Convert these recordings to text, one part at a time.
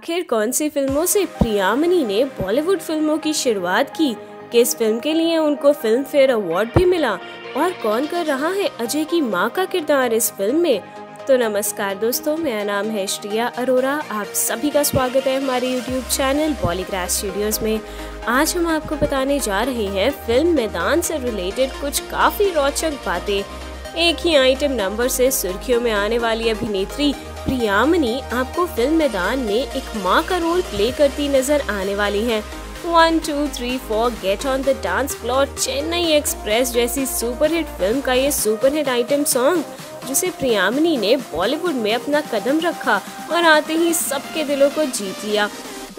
आखिर कौन सी फ़िल्मों से प्रियामनी ने बॉलीवुड फ़िल्मों की शुरुआत की? किस फ़िल्म के लिए उनको फ़िल्म फेयर अवार्ड भी मिला? और कौन कर रहा है अजय की माँ का किरदार इस फ़िल्म में? तो नमस्कार दोस्तों, मेरा नाम है श्रिया अरोरा। आप सभी का स्वागत है हमारे यूट्यूब चैनल बॉलीग्रास स्टूडियोज में। आज हम आपको बताने जा रहे हैं, फ़िल्म मैदान से रिलेटेड कुछ काफ़ी रोचक बातें। एक ही आइटम नंबर से सुर्खियों में आने वाली अभिनेत्री प्रियामनी आपको फ़िल्म मैदान में एक माँ का रोल प्ले करती नज़र आने वाली है। One two three four get on the dance floor Chennai Express जैसी सुपरहिट फ़िल्म का ये सुपरहिट आइटम सॉन्ग जिसे प्रियामनी ने बॉलीवुड में अपना कदम रखा और आते ही सबके दिलों को जीत लिया।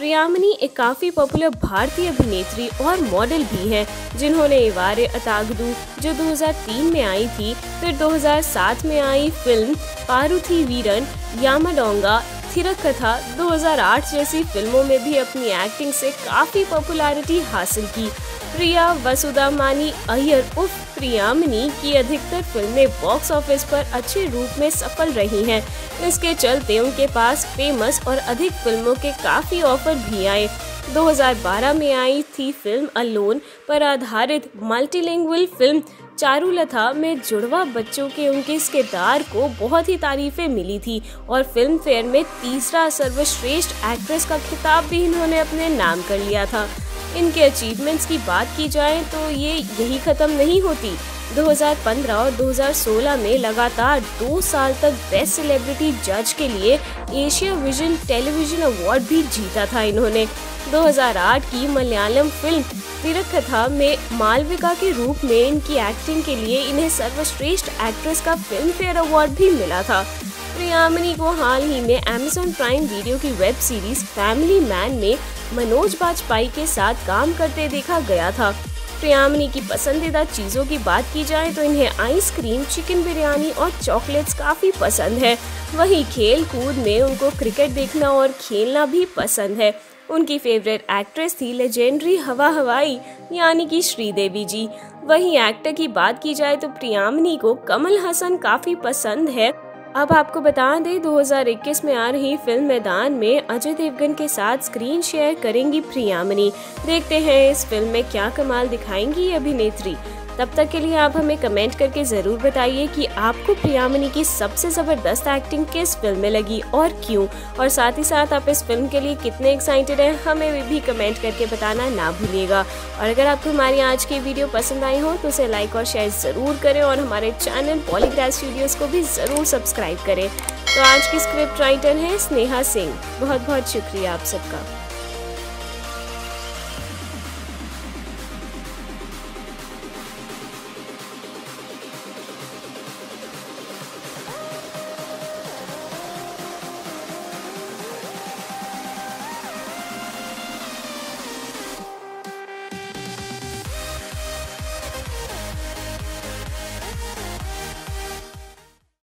प्रियामनी एक काफ़ी पॉपुलर भारतीय अभिनेत्री और मॉडल भी हैं, जिन्होंने इवारे अतागदू, जो 2003 में आई थी, फिर 2007 में आई फ़िल्म पारुथी वीरन, यामाडोंगा थिरक कथा 2008 जैसी फ़िल्मों में भी अपनी एक्टिंग से काफ़ी पॉपुलैरिटी हासिल की। प्रिया, वसुधा, मानी, अय्यर उर्फ़ प्रियामनी की अधिकतर फ़िल्में बॉक्स ऑफ़िस पर अच्छे रूप में सफल रही हैं। इसके चलते उनके पास फ़ेमस और अधिक फ़िल्मों के काफ़ी ऑफ़र भी आए। 2012 में आई थी फ़िल्म अलोन पर आधारित मल्टीलिंगुअल फ़िल्म चारुलथा में जुड़वा बच्चों के उनके इस किरदार को बहुत ही तारीफें मिली थी और फ़िल्म फेयर में तीसरा सर्वश्रेष्ठ एक्ट्रेस का खिताब भी इन्होंने अपने नाम कर लिया था। इनके अचीवमेंट्स की बात की जाए तो ये यही ख़त्म नहीं होती। 2015 और 2016 में लगातार दो साल तक बेस्ट सेलिब्रिटी जज के लिए एशिया विजन टेलीविज़न अवार्ड भी जीता था इन्होंने। 2008 की मलयालम फ़िल्म तिरकथा में मालविका के रूप में इनकी एक्टिंग के लिए इन्हें सर्वश्रेष्ठ एक्ट्रेस का फ़िल्म फेयर अवार्ड भी मिला था। प्रियामनी को हाल ही में अमेजोन प्राइम वीडियो की वेब सीरीज़ फैमिली मैन में मनोज बाजपेयी के साथ काम करते देखा गया था। प्रियामनी की पसंदीदा चीज़ों की बात की जाए तो इन्हें आइसक्रीम चिकन बिरयानी और चॉकलेट्स काफ़ी पसंद है। वहीं खेल कूद में उनको क्रिकेट देखना और खेलना भी पसंद है। उनकी फेवरेट एक्ट्रेस थी लेजेंडरी हवा हवाई, यानी कि श्रीदेवी जी। वहीं एक्टर की बात की जाए तो प्रियामनी को कमल हसन काफ़ी पसंद है। अब आपको बता दें 2021 में आ रही फ़िल्म मैदान में अजय देवगन के साथ स्क्रीन शेयर करेंगी प्रियामनी। देखते हैं इस फ़िल्म में क्या कमाल दिखाएँगी अभिनेत्री। तब तक के लिए आप हमें कमेंट करके ज़रूर बताइए कि आपको प्रियामनी की सबसे ज़बरदस्त एक्टिंग किस फ़िल्म में लगी और क्यों? और साथ ही साथ आप इस फ़िल्म के लिए कितने एक्साइटेड हैं, हमें भी कमेंट करके बताना ना भूलिएगा। और अगर आपको हमारी आज की वीडियो पसंद आई हो तो उसे लाइक और शेयर ज़रूर करें और हमारे चैनल पॉलीग्राफ स्टूडियोज़ को भी ज़रूर सब्सक्राइब करें। तो आज की स्क्रिप्ट राइटर है स्नेहा सिंह। बहुत बहुत शुक्रिया आप सबका।